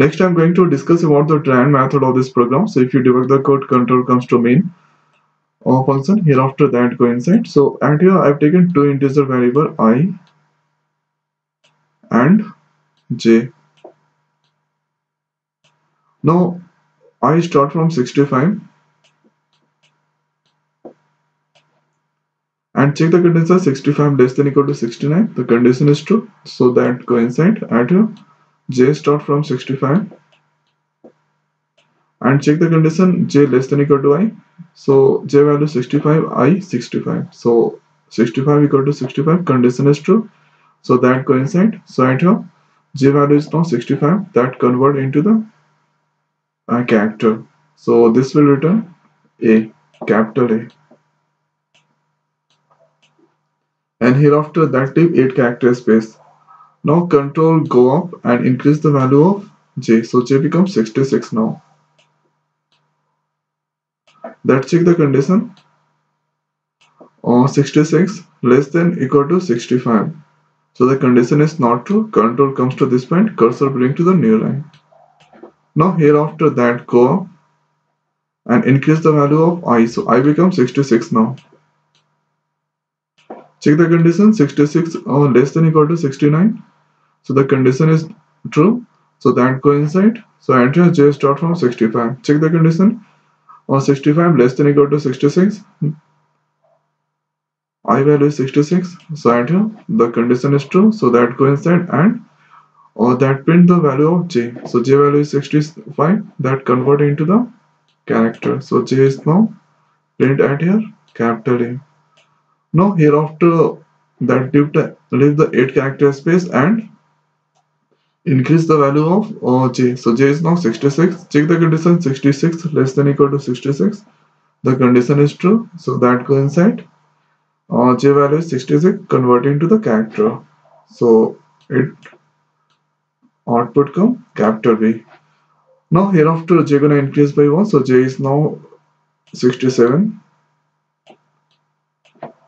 Next, I'm going to discuss about the tran method of this program. So if you debug the code, control comes to main uh, function. Hereafter that go inside. So and here I've taken two integer variable i and j. Now I start from 65 and check the condition 65 less than equal to 69 the condition is true so that go inside add here j start from 65 and check the condition j less than equal to i. So j value 65 i 65 so 65 equal to 65 condition is true. So that go inside so add here j value is now 65 that convert into the uh, character so this will return a capital a. And hereafter that type 8 character space. Now control go up and increase the value of j. So j becomes 66 now. That check the condition. Uh, 66 less than equal to 65. So the condition is not true. Control comes to this point. Cursor bring to the new line. Now here after that go up and increase the value of i. So i becomes 66 now. Check the condition 66 or uh, less than equal to 69. So the condition is true. So that coincide. So enter j start from 65. Check the condition or uh, 65 less than equal to 66. I value is 66. So enter the condition is true. So that coincide and or that print the value of j. So j value is 65. That convert into the character. So j is now print at here capital A. Now hereafter that leave the, leave the 8 character space and increase the value of uh, j. So j is now 66. Check the condition 66 less than equal to 66. The condition is true. So that coincide. Uh, j value is 66 converting to the character. So it output come capital B. Now hereafter j gonna increase by 1. So j is now 67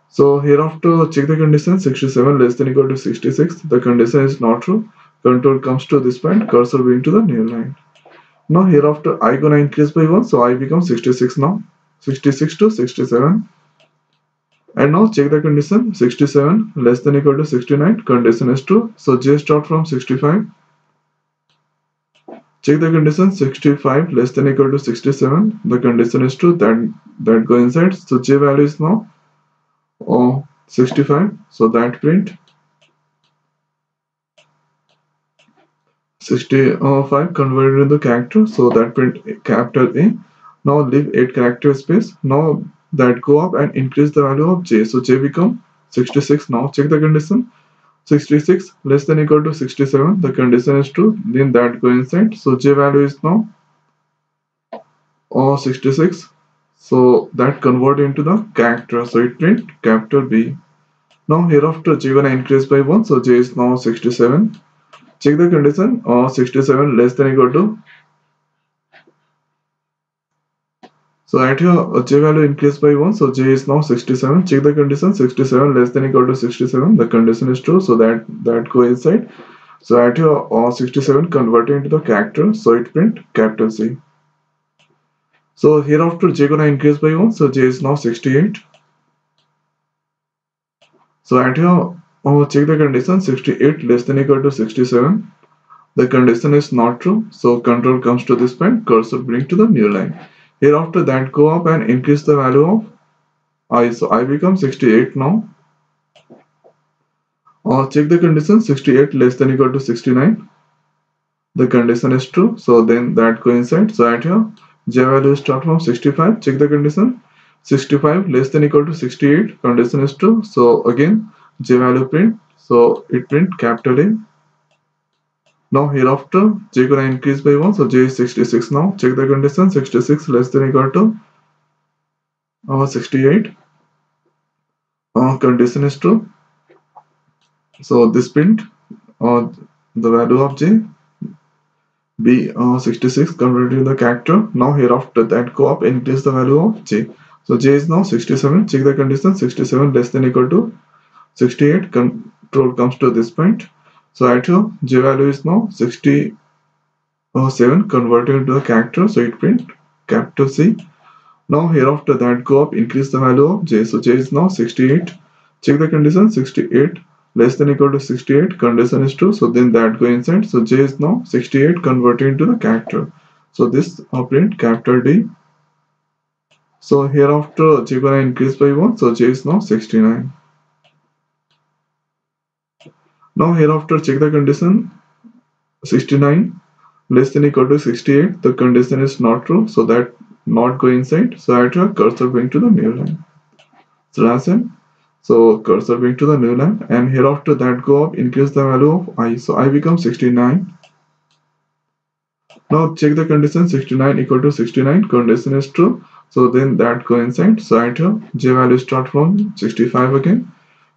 so hereafter check the condition 67 less than equal to 66. The condition is not true. Control comes to this point, cursor going to the new line. Now hereafter i gonna increase by 1, so i becomes 66 now. 66 to 67. And now check the condition 67 less than equal to 69. Condition is true. So j start from 65. Check the condition 65 less than equal to 67. The condition is true. That that go inside. So j value is now oh 65 so that print 65 uh, converted into character so that print capital A. Now leave 8 character space. Now that go up and increase the value of j. So j become 66 now check the condition. 66 less than equal to 67 the condition is true. Then that go inside. So j value is now oh 66 so that convert into the character. So it print capital B. Now hereafter j gonna increase by 1. So j is now 67. Check the condition. Uh, 67 less than equal to. So at here uh, j value increase by 1. So j is now 67. Check the condition. 67 less than equal to 67. The condition is true. So that that coincide. So at here uh, 67 converting into the character. So it print capital C. So hereafter j gonna increase by 1. So j is now 68. So at here oh, check the condition 68 less than equal to 67. The condition is not true. So control comes to this point, cursor bring to the new line. Hereafter that go up and increase the value of i. So i become 68 now. Uh, check the condition 68 less than equal to 69. The condition is true. So then that coincides. So at here j value start from 65 check the condition 65 less than equal to 68 condition is true so again j value print. So it print capital A now hereafter j gonna increase by 1 so j is 66 now. Check the condition. 66 less than equal to uh, 68 uh, condition is true. So this print uh, the value of j be uh, 66 converted to the character. Now hereafter that go up increase the value of j. So j is now 67 check the condition. 67 less than equal to 68 control comes to this point. So at here j value is now 68 uh, 7 converted into a character so it print capital C. Now hereafter that go up increase the value of j. So j is now 68 check the condition 68 less than equal to 68 condition is true. So then that go inside. So j is now 68 converted into the character. So this uh, print capital D. So hereafter j gonna increase by 1 so j is now 69 now hereafter check the condition. 69 less than equal to 68 the condition is not true so that not go inside so I drag cursor going to the new line. So that's it. So cursor going to the new line and hereafter that go up increase the value of i. So i become 69 now check the condition. 69 equal to 69 condition is true. So then that coincides so right here j value start from 65 again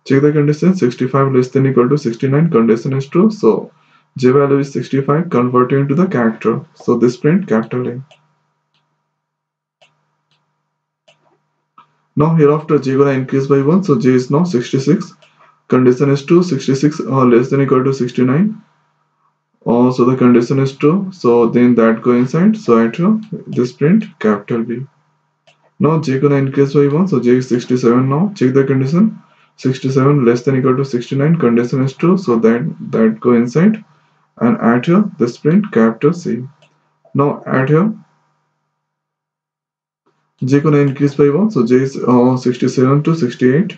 check the condition 65 less than equal to 69 condition is true. So j value is 65 converted into the character. So this print capital A Now hereafter j gonna increase by 1 so j is now 66 condition is 2 66 uh, less than equal to 69 uh, so the condition is true. So then that coincides. So at here this print capital B. Now j gonna increase by 1 so j is 67 now. Check the condition 67 less than equal to 69 condition is true. So that that coincide. And add here this print capital C. Now add here j gonna increase by 1 so j is uh, 67 to 68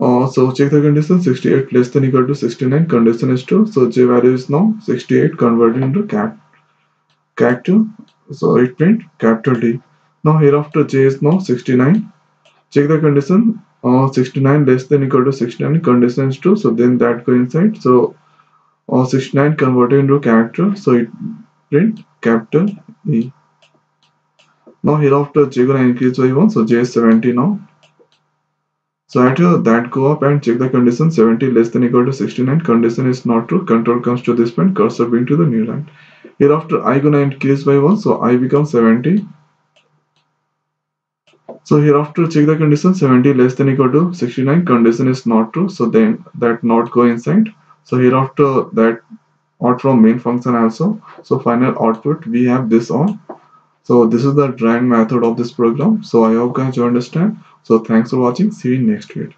uh, so check the condition 68 less than equal to 69 condition is true. So j value is now 68 converted into cap character so it print capital D. Now hereafter j is now 69 check the condition uh, 69 less than equal to 69 condition is true so then that coincides so uh, 69 converted into character so it print capital E now hereafter j gonna increase by 1 so j is 70 now. So at here that go up and check the condition 70 less than equal to 69 condition is not true control comes to this point cursor bring to the new line. Hereafter i gonna increase by 1 so i becomes 70. So hereafter check the condition 70 less than equal to 69 condition is not true so then that not go inside. So hereafter that out from main function also so final output we have this on so this is the drawing method of this program. So I hope guys you understand. So thanks for watching. See you next video.